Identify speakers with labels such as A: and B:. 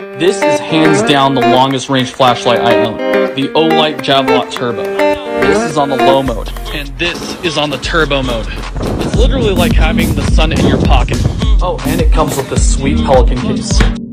A: This is hands down the longest range flashlight I own. The Olight Javelot Turbo. This is on the low mode. And this is on the turbo mode. It's literally like having the sun in your pocket. Oh, and it comes with a sweet Pelican case.